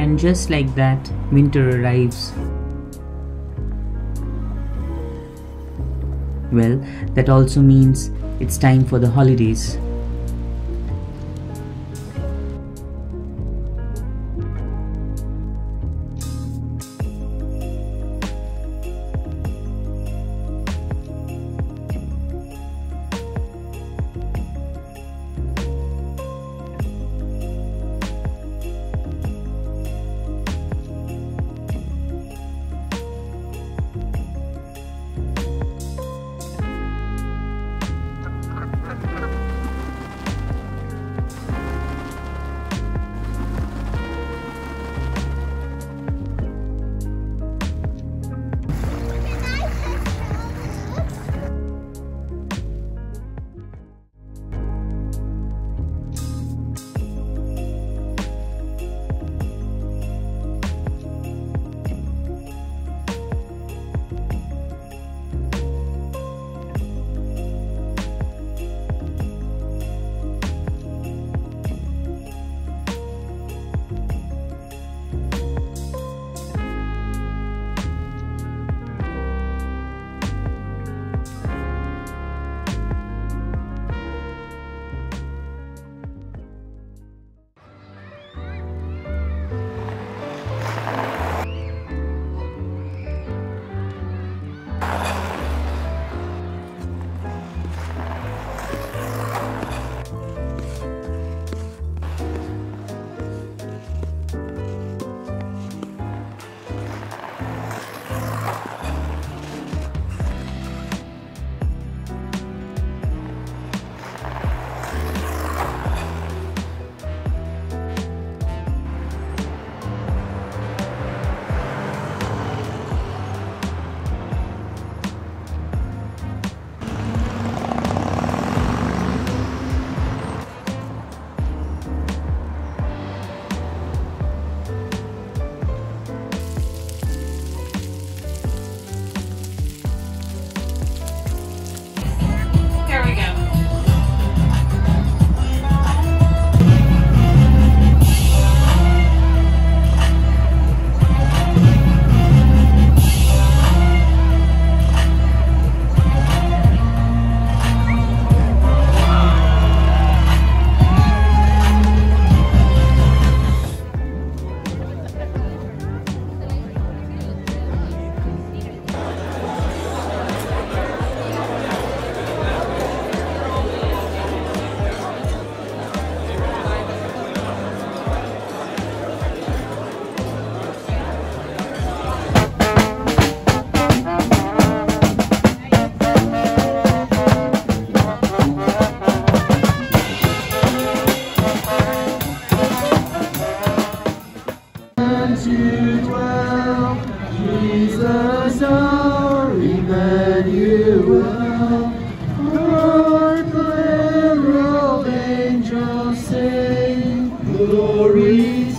And just like that, winter arrives. Well, that also means it's time for the holidays. Jesus, our Emmanuel. Lord, the angels sing, Glory